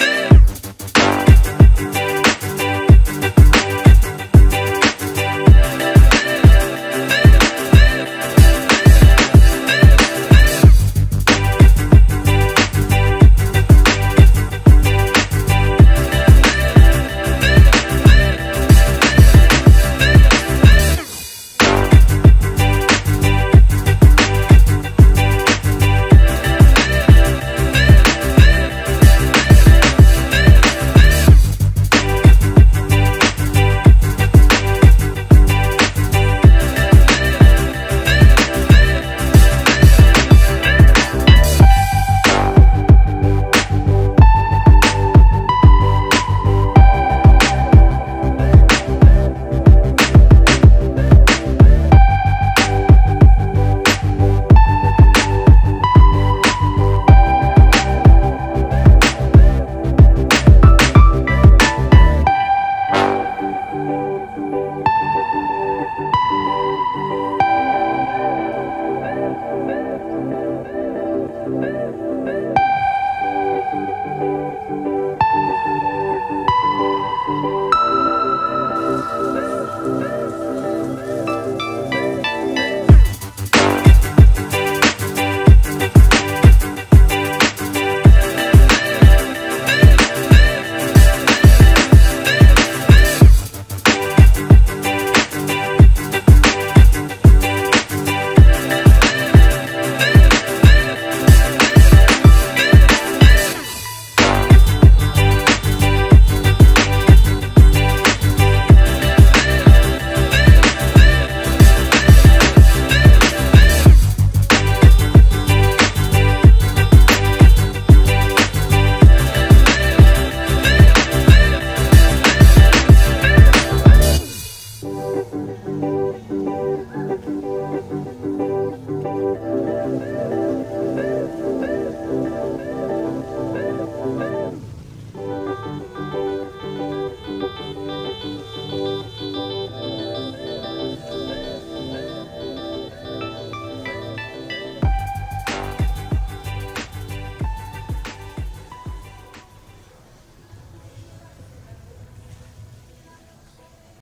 Ooh.